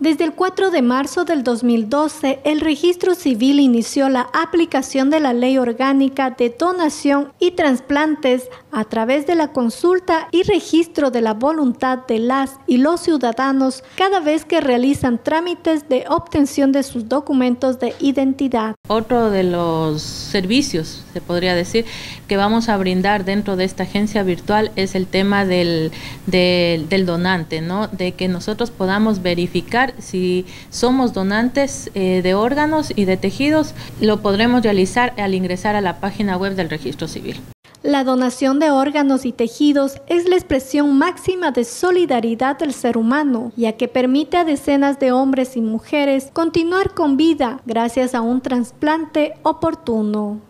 Desde el 4 de marzo del 2012, el registro civil inició la aplicación de la ley orgánica de donación y trasplantes a través de la consulta y registro de la voluntad de las y los ciudadanos cada vez que realizan trámites de obtención de sus documentos de identidad. Otro de los servicios, se podría decir, que vamos a brindar dentro de esta agencia virtual es el tema del, del, donante, ¿no? De que nosotros podamos verificar si somos donantes eh, de órganos y de tejidos, lo podremos realizar al ingresar a la página web del registro civil. La donación de órganos y tejidos es la expresión máxima de solidaridad del ser humano, ya que permite a decenas de hombres y mujeres continuar con vida gracias a un trasplante oportuno.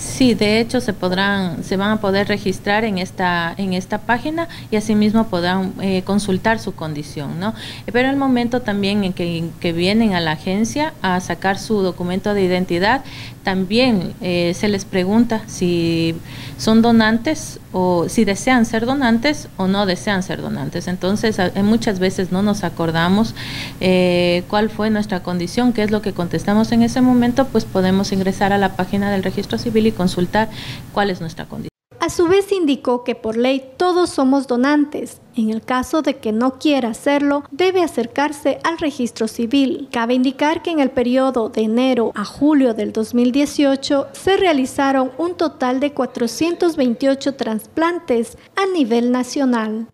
Sí, de hecho se podrán, se van a poder registrar en esta, en esta página y asimismo podrán eh, consultar su condición, ¿no? Pero el momento también en que, vienen a la agencia a sacar su documento de identidad, también eh, se les pregunta si son donantes o si desean ser donantes o no desean ser donantes. Entonces, muchas veces no nos acordamos eh, cuál fue nuestra condición, qué es lo que contestamos en ese momento, pues podemos ingresar a la página del registro civil consultar cuál es nuestra condición. A su vez indicó que por ley todos somos donantes. En el caso de que no quiera hacerlo, debe acercarse al registro civil. Cabe indicar que en el periodo de enero a julio del 2018 se realizaron un total de 428 trasplantes a nivel nacional.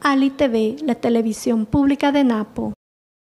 Ali TV, la televisión pública de Napo.